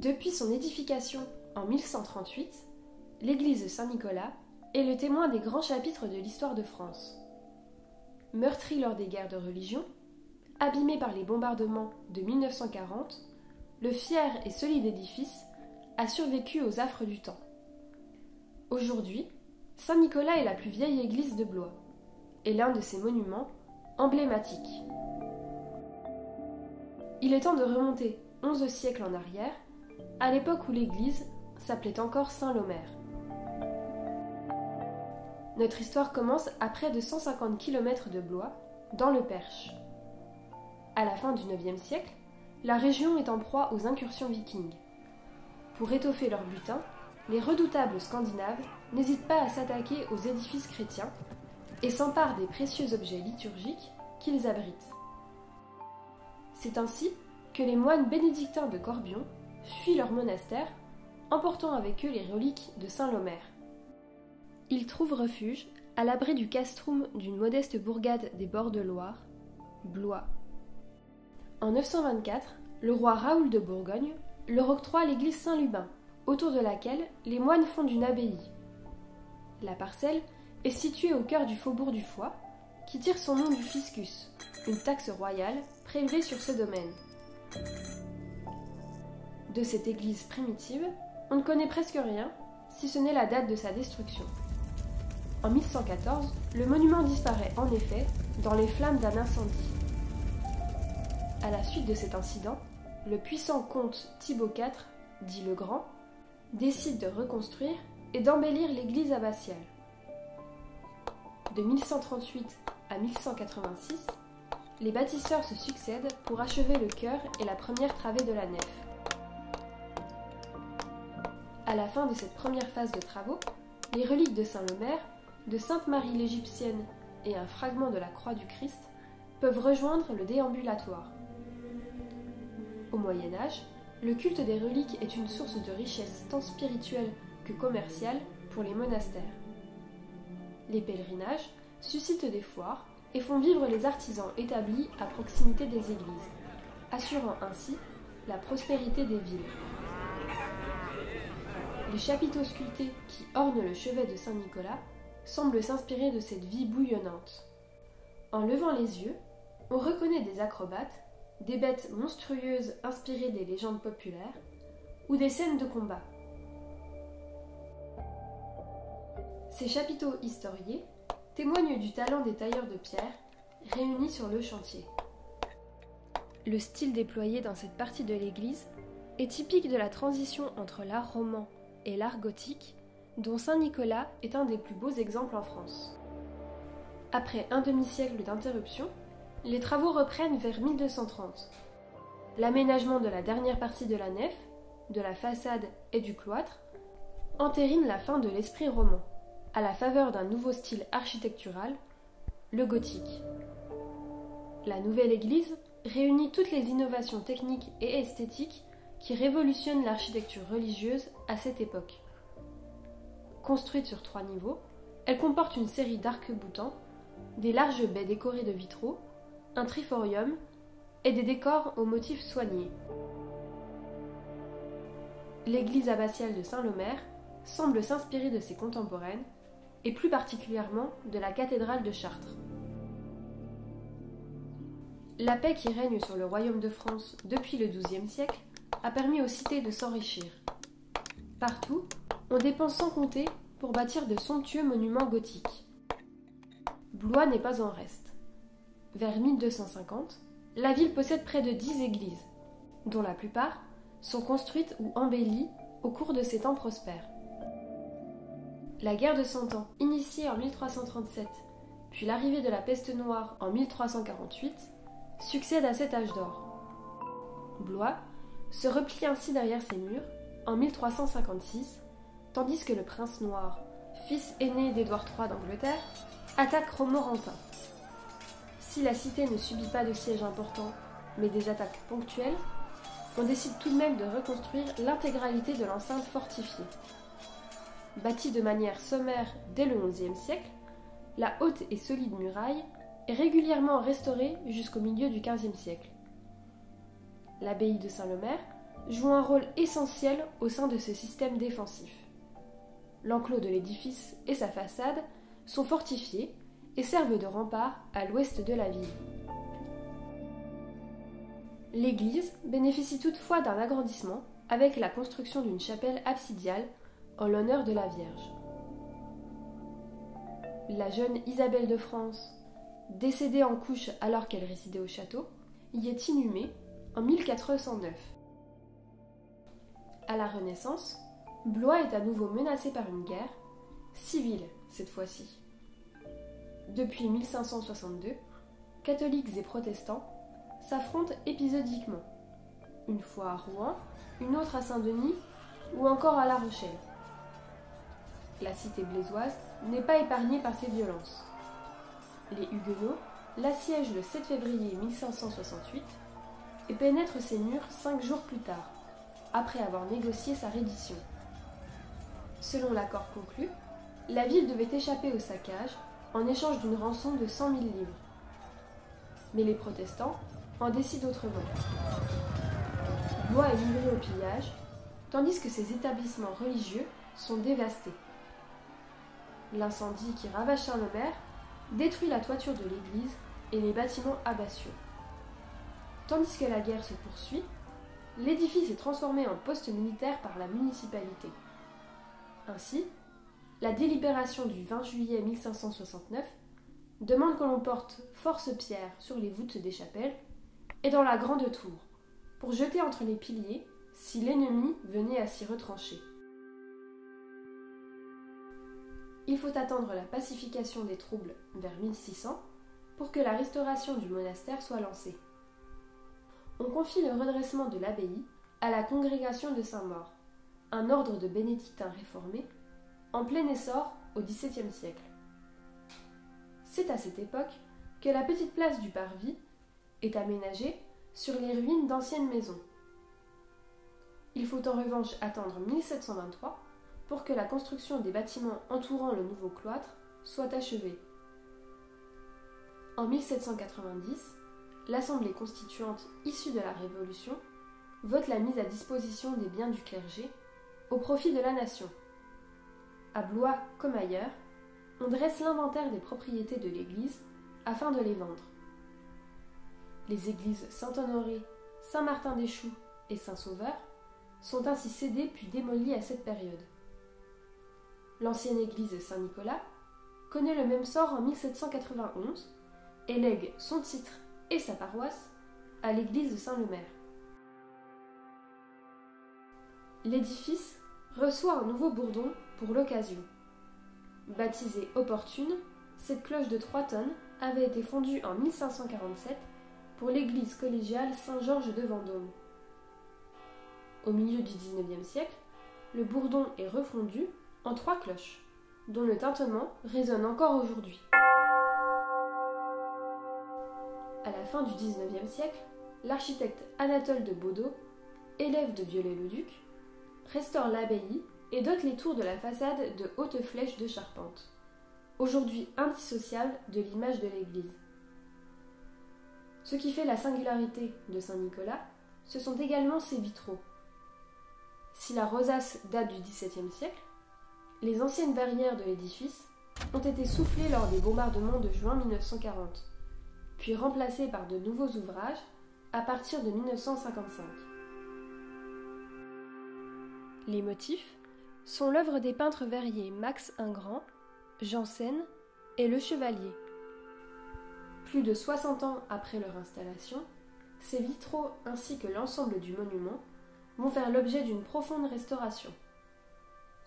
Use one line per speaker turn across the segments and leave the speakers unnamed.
Depuis son édification en 1138, l'église Saint-Nicolas est le témoin des grands chapitres de l'histoire de France. Meurtri lors des guerres de religion, abîmé par les bombardements de 1940, le fier et solide édifice a survécu aux affres du temps. Aujourd'hui, Saint-Nicolas est la plus vieille église de Blois et l'un de ses monuments emblématiques. Il est temps de remonter onze siècles en arrière, à l'époque où l'église s'appelait encore Saint-Lomer. Notre histoire commence à près de 150 km de Blois, dans le Perche. À la fin du IXe siècle, la région est en proie aux incursions vikings. Pour étoffer leur butin, les redoutables Scandinaves n'hésitent pas à s'attaquer aux édifices chrétiens et s'emparent des précieux objets liturgiques qu'ils abritent. C'est ainsi que les moines bénédictins de Corbion fuient leur monastère, emportant avec eux les reliques de Saint-Lomer. Ils trouvent refuge à l'abri du castrum d'une modeste bourgade des bords de Loire, Blois. En 924, le roi Raoul de Bourgogne leur octroie l'église Saint-Lubin, autour de laquelle les moines fondent une abbaye. La parcelle est située au cœur du faubourg du Foix, qui tire son nom du fiscus, une taxe royale prélevée sur ce domaine. De cette église primitive, on ne connaît presque rien, si ce n'est la date de sa destruction. En 1114, le monument disparaît en effet dans les flammes d'un incendie. À la suite de cet incident, le puissant comte Thibaut IV, dit le Grand, décide de reconstruire et d'embellir l'église abbatiale. De 1138 à 1186, les bâtisseurs se succèdent pour achever le chœur et la première travée de la nef. À la fin de cette première phase de travaux, les reliques de Saint-Lomer, de Sainte Marie l'Égyptienne et un fragment de la croix du Christ peuvent rejoindre le déambulatoire. Au Moyen Âge, le culte des reliques est une source de richesse tant spirituelle que commerciale pour les monastères. Les pèlerinages suscitent des foires et font vivre les artisans établis à proximité des églises, assurant ainsi la prospérité des villes. Les chapiteaux sculptés qui ornent le chevet de Saint-Nicolas semblent s'inspirer de cette vie bouillonnante. En levant les yeux, on reconnaît des acrobates, des bêtes monstrueuses inspirées des légendes populaires, ou des scènes de combat. Ces chapiteaux historiés témoignent du talent des tailleurs de pierre réunis sur le chantier. Le style déployé dans cette partie de l'église est typique de la transition entre l'art roman et l'art gothique, dont Saint-Nicolas est un des plus beaux exemples en France. Après un demi-siècle d'interruption, les travaux reprennent vers 1230. L'aménagement de la dernière partie de la nef, de la façade et du cloître entérine la fin de l'esprit roman, à la faveur d'un nouveau style architectural, le gothique. La nouvelle église réunit toutes les innovations techniques et esthétiques qui révolutionnent l'architecture religieuse à cette époque. Construite sur trois niveaux, elle comporte une série d'arcs-boutants, des larges baies décorées de vitraux, un triforium et des décors aux motifs soignés. L'église abbatiale de Saint-Lomer semble s'inspirer de ses contemporaines et plus particulièrement de la cathédrale de Chartres. La paix qui règne sur le royaume de France depuis le XIIe siècle a permis aux cités de s'enrichir. Partout, on dépense sans compter pour bâtir de somptueux monuments gothiques. Blois n'est pas en reste. Vers 1250, la ville possède près de dix églises, dont la plupart sont construites ou embellies au cours de ces temps prospères. La guerre de Cent Ans, initiée en 1337, puis l'arrivée de la peste noire en 1348, succède à cet âge d'or. Blois se replie ainsi derrière ses murs en 1356, tandis que le prince noir, fils aîné d'Édouard III d'Angleterre, attaque Romorantin. Si la cité ne subit pas de siège important, mais des attaques ponctuelles, on décide tout de même de reconstruire l'intégralité de l'enceinte fortifiée. Bâtie de manière sommaire dès le XIe siècle, la haute et solide muraille est régulièrement restaurée jusqu'au milieu du XVe siècle l'abbaye de Saint-Lomer, joue un rôle essentiel au sein de ce système défensif. L'enclos de l'édifice et sa façade sont fortifiés et servent de rempart à l'ouest de la ville. L'église bénéficie toutefois d'un agrandissement avec la construction d'une chapelle absidiale en l'honneur de la Vierge. La jeune Isabelle de France, décédée en couche alors qu'elle résidait au château, y est inhumée en 1409. À la Renaissance, Blois est à nouveau menacé par une guerre, civile cette fois-ci. Depuis 1562, catholiques et protestants s'affrontent épisodiquement, une fois à Rouen, une autre à Saint-Denis ou encore à La Rochelle. La cité blésoise n'est pas épargnée par ces violences. Les Huguenots l'assiègent le 7 février 1568 et pénètrent ses murs cinq jours plus tard, après avoir négocié sa reddition. Selon l'accord conclu, la ville devait échapper au saccage en échange d'une rançon de 100 000 livres. Mais les protestants en décident autrement. Blois est livré au pillage, tandis que ses établissements religieux sont dévastés. L'incendie qui ravage Saint-Lambert détruit la toiture de l'église et les bâtiments abbatiaux. Tandis que la guerre se poursuit, l'édifice est transformé en poste militaire par la municipalité. Ainsi, la délibération du 20 juillet 1569 demande que l'on porte force pierre sur les voûtes des chapelles et dans la grande tour, pour jeter entre les piliers si l'ennemi venait à s'y retrancher. Il faut attendre la pacification des troubles vers 1600 pour que la restauration du monastère soit lancée. On confie le redressement de l'abbaye à la congrégation de Saint-Maur, un ordre de bénédictins réformés en plein essor au XVIIe siècle. C'est à cette époque que la petite place du Parvis est aménagée sur les ruines d'anciennes maisons. Il faut en revanche attendre 1723 pour que la construction des bâtiments entourant le nouveau cloître soit achevée. En 1790, l'Assemblée constituante issue de la Révolution vote la mise à disposition des biens du clergé au profit de la nation. À Blois comme ailleurs, on dresse l'inventaire des propriétés de l'Église afin de les vendre. Les églises Saint-Honoré, Saint-Martin-des-Choux et Saint-Sauveur sont ainsi cédées puis démolies à cette période. L'ancienne église Saint-Nicolas connaît le même sort en 1791 et lègue son titre et sa paroisse à l'église de Saint-Lemaire. L'édifice reçoit un nouveau bourdon pour l'occasion. Baptisée opportune, cette cloche de 3 tonnes avait été fondue en 1547 pour l'église collégiale Saint-Georges de Vendôme. Au milieu du XIXe siècle, le bourdon est refondu en trois cloches, dont le tintement résonne encore aujourd'hui. À la fin du XIXe siècle, l'architecte Anatole de Baudot, élève de Viollet-le-Duc, restaure l'abbaye et dote les tours de la façade de hautes flèches de charpente, aujourd'hui indissociables de l'image de l'église. Ce qui fait la singularité de Saint-Nicolas, ce sont également ses vitraux. Si la rosace date du XVIIe siècle, les anciennes verrières de l'édifice ont été soufflées lors des bombardements de juin 1940, puis remplacées par de nouveaux ouvrages à partir de 1955. Les motifs sont l'œuvre des peintres verriers Max Ingrand, Janssen et Le Chevalier. Plus de 60 ans après leur installation, ces vitraux ainsi que l'ensemble du monument vont faire l'objet d'une profonde restauration.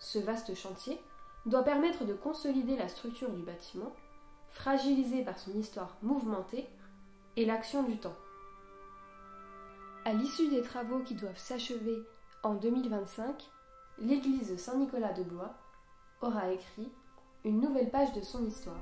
Ce vaste chantier doit permettre de consolider la structure du bâtiment, fragilisé par son histoire mouvementée et l'action du temps. À l'issue des travaux qui doivent s'achever en 2025, l'église Saint-Nicolas de Blois aura écrit une nouvelle page de son histoire.